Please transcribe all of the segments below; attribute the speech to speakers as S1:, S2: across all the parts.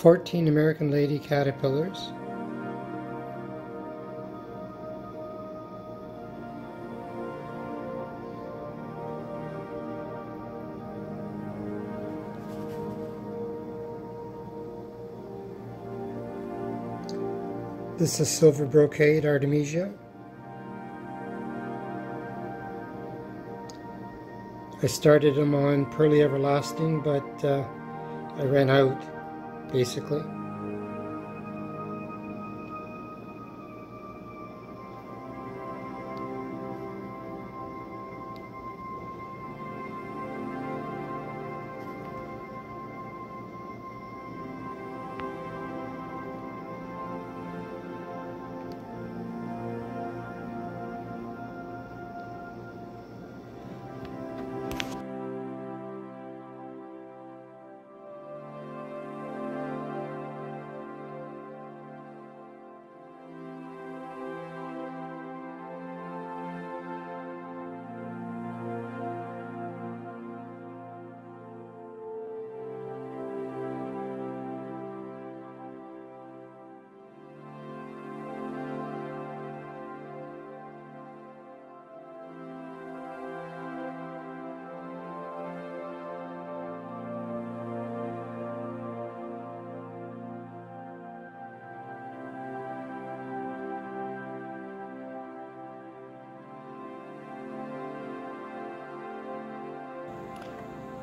S1: 14 American Lady caterpillars. This is silver brocade artemisia. I started them on Pearly Everlasting, but uh, I ran out, basically.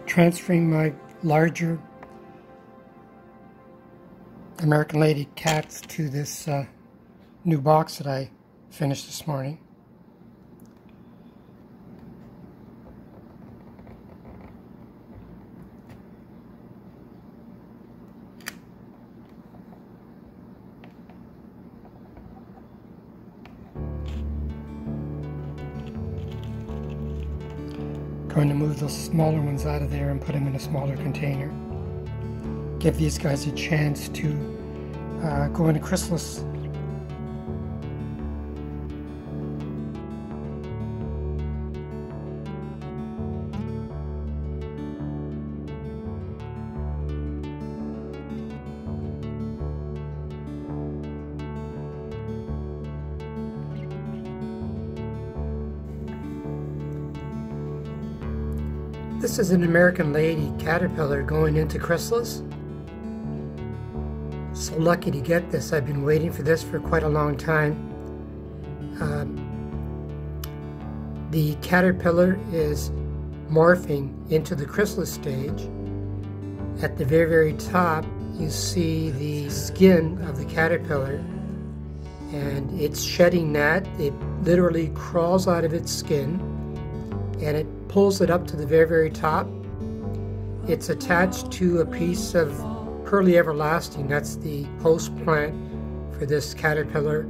S1: Transferring my larger American Lady cats to this uh, new box that I finished this morning. Those smaller ones out of there and put them in a smaller container. Give these guys a chance to uh, go into chrysalis This is an American lady caterpillar going into chrysalis. So lucky to get this. I've been waiting for this for quite a long time. Um, the caterpillar is morphing into the chrysalis stage. At the very, very top, you see the skin of the caterpillar and it's shedding that. It literally crawls out of its skin and it pulls it up to the very, very top. It's attached to a piece of Pearly Everlasting. That's the host plant for this caterpillar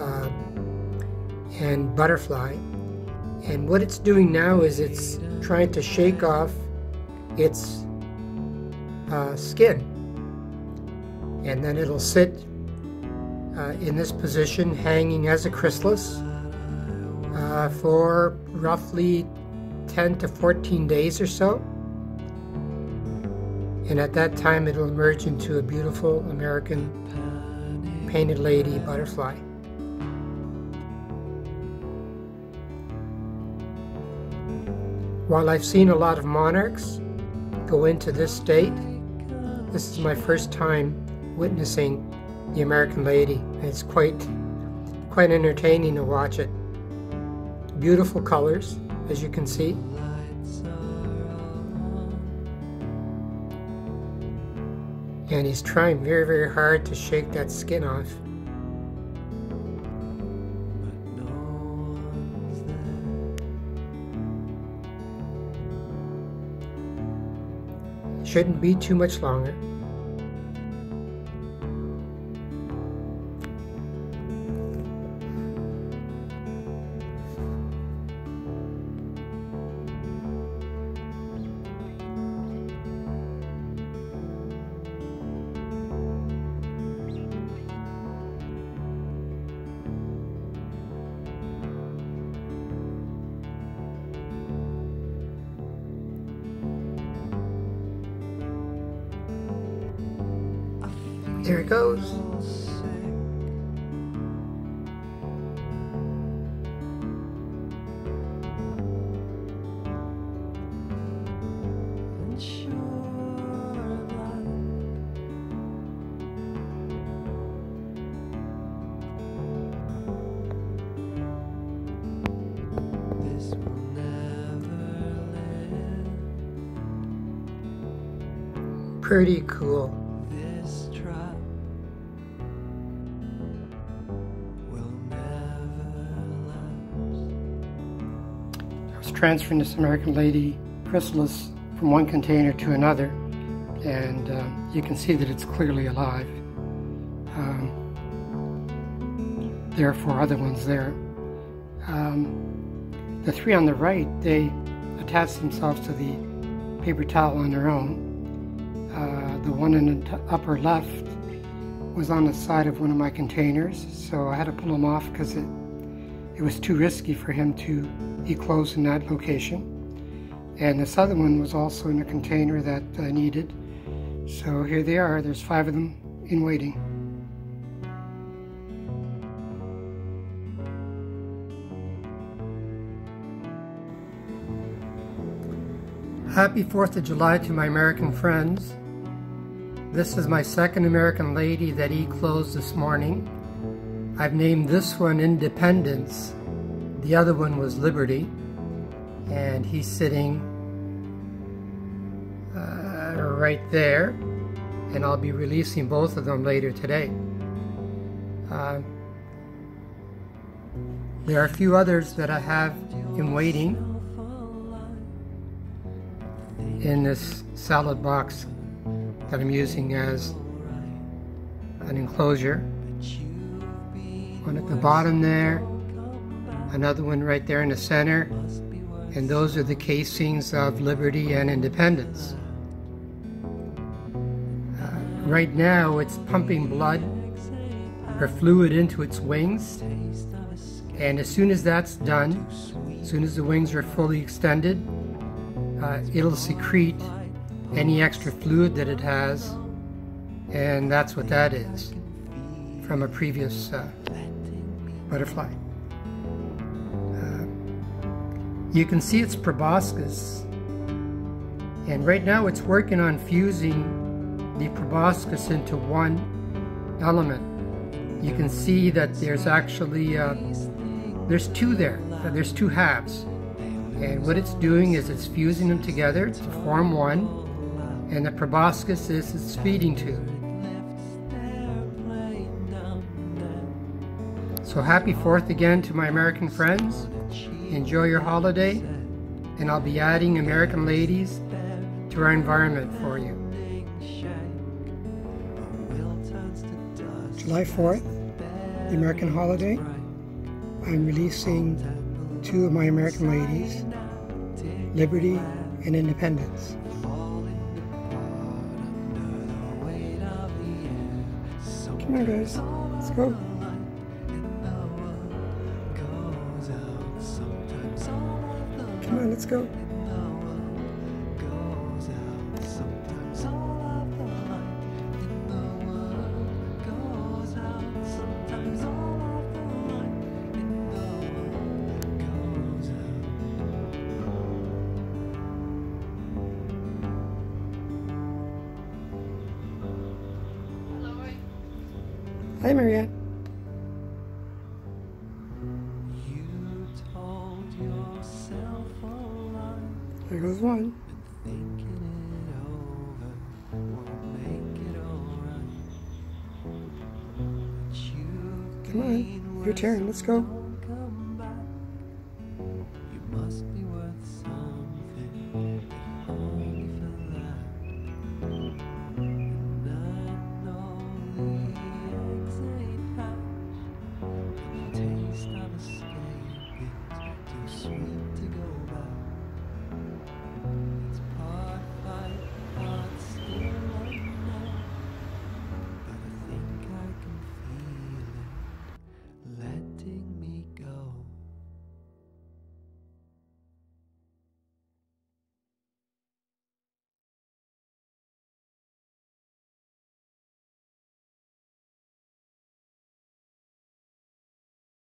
S1: uh, and butterfly. And what it's doing now is it's trying to shake off its uh, skin. And then it'll sit uh, in this position, hanging as a chrysalis, uh, for roughly 10 to 14 days or so. And at that time, it'll emerge into a beautiful American painted lady butterfly. While I've seen a lot of monarchs go into this state, this is my first time witnessing the American lady. And It's quite, quite entertaining to watch it. Beautiful colors, as you can see. And he's trying very, very hard to shake that skin off. Shouldn't be too much longer. There it goes. Pretty cool. Transferring this American Lady chrysalis from one container to another and uh, you can see that it's clearly alive. Um, there are four other ones there. Um, the three on the right, they attach themselves to the paper towel on their own. Uh, the one in the upper left was on the side of one of my containers, so I had to pull him off because it, it was too risky for him to eclose in that location. And this other one was also in a container that I needed. So here they are, there's five of them in waiting. Happy 4th of July to my American friends. This is my second American lady that e-closed this morning. I've named this one Independence. The other one was Liberty. And he's sitting uh, right there. And I'll be releasing both of them later today. Uh, there are a few others that I have in waiting in this salad box that I'm using as an enclosure. One at the bottom there, another one right there in the center, and those are the casings of Liberty and Independence. Uh, right now it's pumping blood or fluid into its wings, and as soon as that's done, as soon as the wings are fully extended, uh, it'll secrete any extra fluid that it has, and that's what that is from a previous uh, butterfly. You can see its proboscis, and right now it's working on fusing the proboscis into one element. You can see that there's actually, uh, there's two there, there's two halves. And what it's doing is it's fusing them together to form one, and the proboscis is its feeding tube. So happy 4th again to my American friends. Enjoy your holiday, and I'll be adding American ladies to our environment for you. July 4th, the American holiday. I'm releasing two of my American ladies, Liberty and Independence. Come on guys, let's go. Come on, let's go. Hi, Marianne. Goes one. Come on, your turn. Let's go.
S2: taste of escape is too